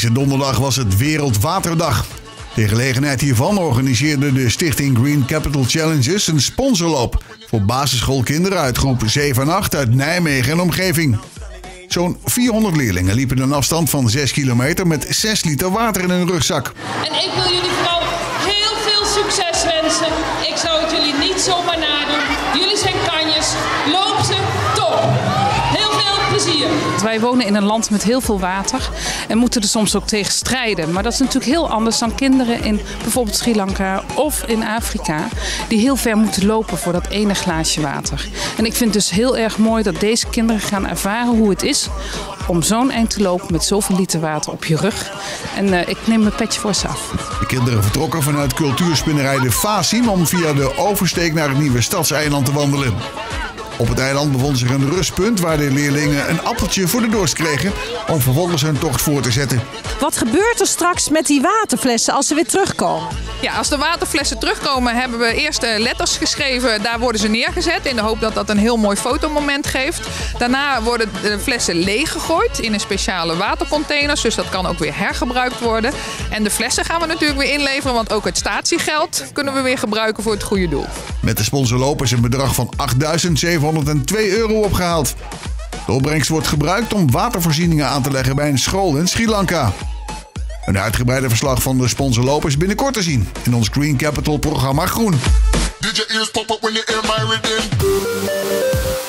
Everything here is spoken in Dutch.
Deze donderdag was het Wereldwaterdag. Ter gelegenheid hiervan organiseerde de stichting Green Capital Challenges een sponsorloop voor basisschoolkinderen uit groep 7 en 8 uit Nijmegen en omgeving. Zo'n 400 leerlingen liepen een afstand van 6 kilometer met 6 liter water in hun rugzak. En ik wil jullie Wij wonen in een land met heel veel water en moeten er soms ook tegen strijden. Maar dat is natuurlijk heel anders dan kinderen in bijvoorbeeld Sri Lanka of in Afrika, die heel ver moeten lopen voor dat ene glaasje water. En ik vind het dus heel erg mooi dat deze kinderen gaan ervaren hoe het is om zo'n eind te lopen met zoveel liter water op je rug. En eh, ik neem mijn petje voor ze af. De kinderen vertrokken vanuit cultuurspinnerij de Fasim om via de oversteek naar het nieuwe stadseiland te wandelen. Op het eiland bevond zich een rustpunt waar de leerlingen een appeltje voor de dorst kregen om vervolgens hun tocht voor te zetten. Wat gebeurt er straks met die waterflessen als ze weer terugkomen? Ja, als de waterflessen terugkomen, hebben we eerst eh, letters geschreven. Daar worden ze neergezet in de hoop dat dat een heel mooi fotomoment geeft. Daarna worden de flessen leeggegooid in een speciale watercontainers. Dus dat kan ook weer hergebruikt worden. En de flessen gaan we natuurlijk weer inleveren, want ook het statiegeld kunnen we weer gebruiken voor het goede doel. Met de sponsorloop is een bedrag van 8.702 euro opgehaald. De opbrengst wordt gebruikt om watervoorzieningen aan te leggen bij een school in Sri Lanka. Een uitgebreide verslag van de sponsorloop is binnenkort te zien in ons Green Capital programma Groen. Did your ears pop up when you hear my?